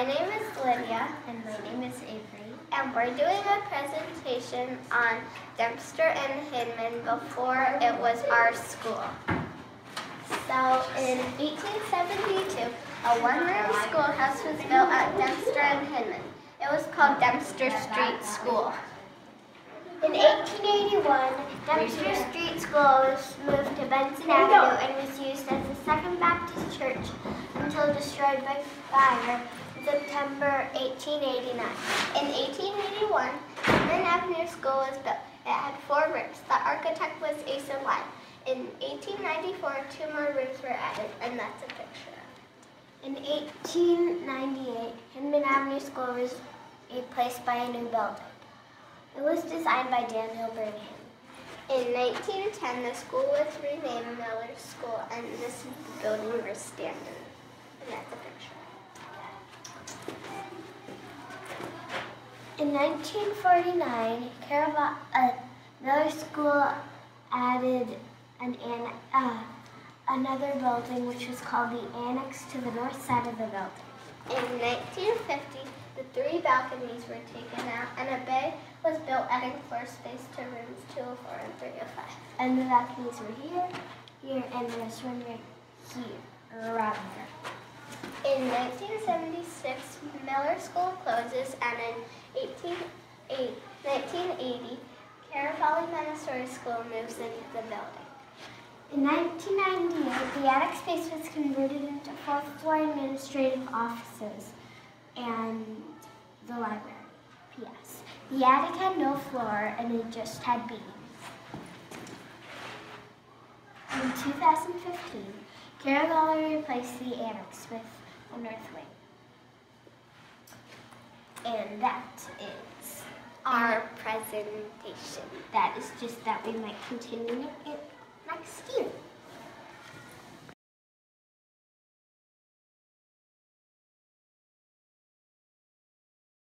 My name is Lydia. And my name is Avery. And we're doing a presentation on Dempster and Hinman before it was our school. So in 1872, a one-room schoolhouse was built at Dempster and Hinman. It was called Dempster Street School. In 1881, Dempster Street School was moved to Benson Avenue and was used as the Second Baptist Church until destroyed by fire September 1889. In 1881, Hinman Avenue School was built. It had four rooms. The architect was Asa Lyon. In 1894, two more rooms were added, and that's a picture of it. In 1898, Hinman Avenue School was replaced by a new building. It was designed by Daniel Burnham. In 1910, the school was renamed Miller School, and this building we're standing. And that's a picture. In 1949, Caraval, uh, Miller School added an, an uh, another building which was called the Annex to the north side of the building. In 1950, the three balconies were taken out and a bay was built adding floor space to rooms 204 and 305. And the balconies were here, here, and this one right here, rather. In 1976, Miller School closes and in 18, 1980, Chiaravalle Montessori School moves into the building. In 1998, the attic space was converted into fourth floor administrative offices and the library. P.S. The attic had no floor and it just had beams. In 2015, Chiaravalle replaced the annex with the north wing. And that is our presentation. That is just that we might continue it next year.